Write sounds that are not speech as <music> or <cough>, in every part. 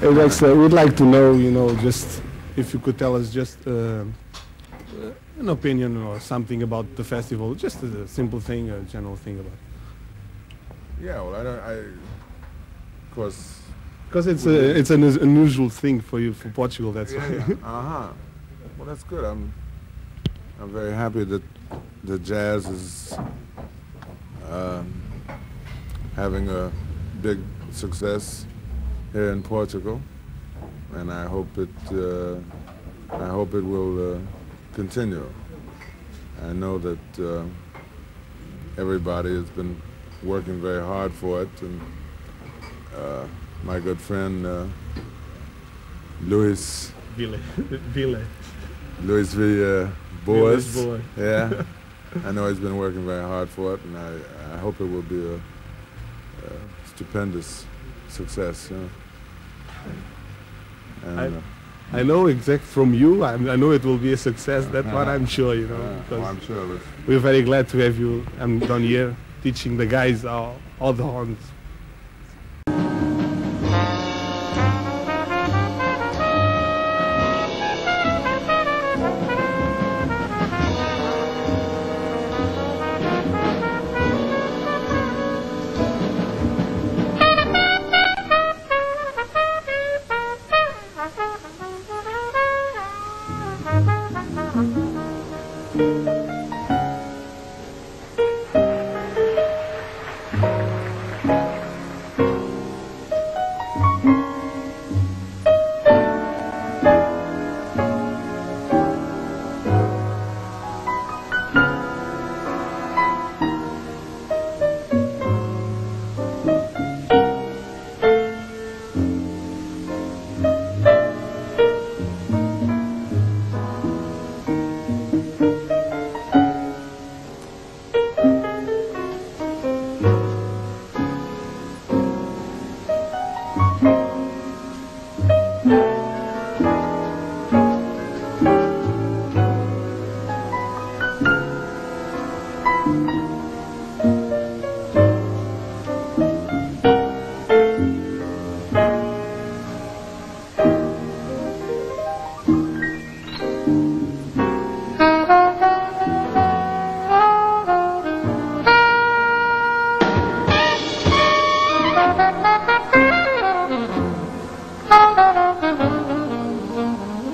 Rex, uh, we'd like to know, you know, just if you could tell us just uh, uh, an opinion or something about the festival, just a simple thing, a general thing about. It. Yeah, well, I don't. I, of course. Because it's a it's an unusual thing for you for Portugal. That's Yeah, why. yeah. uh huh. Well, that's good. I'm. I'm very happy that the jazz is um, having a big success here in Portugal, and I hope it. Uh, I hope it will uh, continue. I know that uh, everybody has been working very hard for it, and uh, my good friend uh, Luis Ville, Ville. Luis Villa Boas. Boas. <laughs> Yeah. I know he's been working very hard for it, and I, I hope it will be a, a stupendous success. And, I- uh, I know exact from you. I'm, I know it will be a success. That's what I'm sure. You know, well, I'm sure we're very glad to have you I'm down here teaching the guys all, all the horns.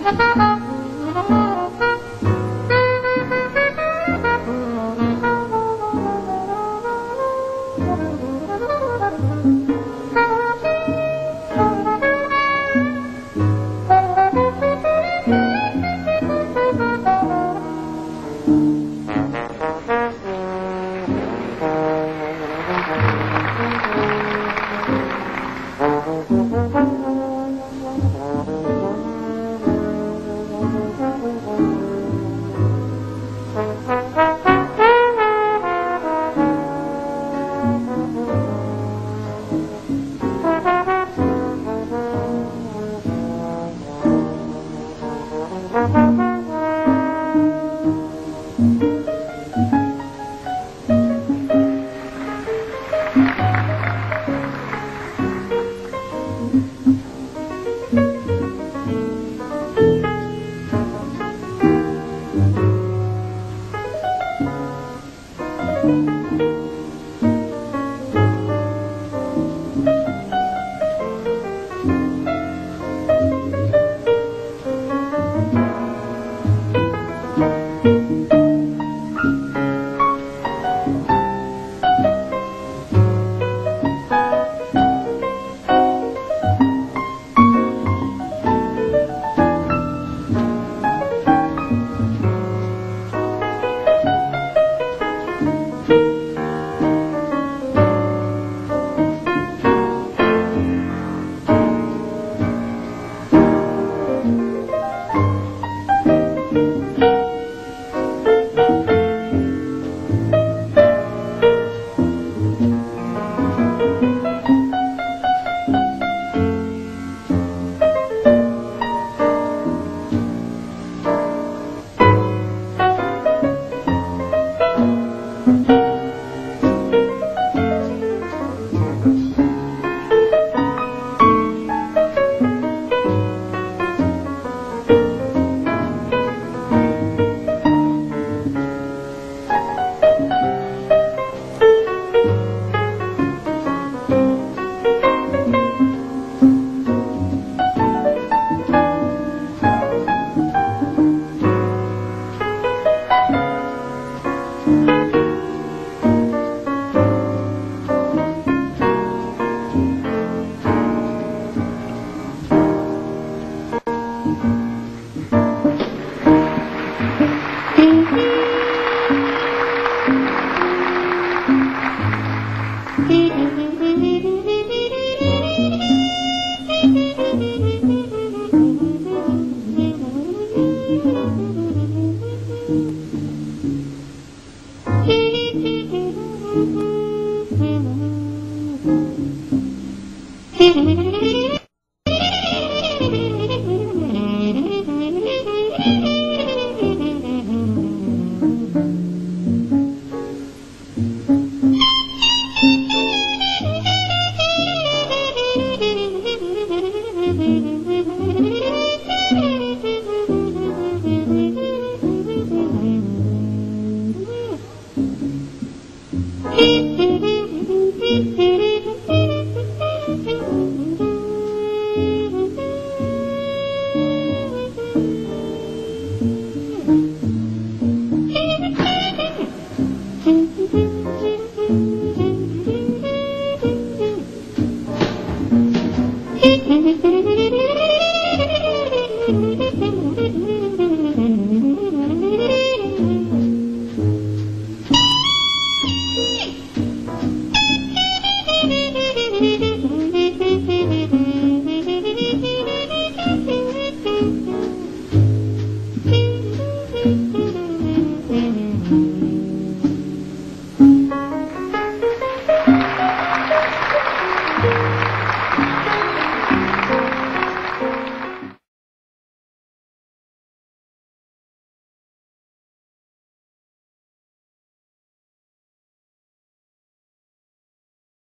Música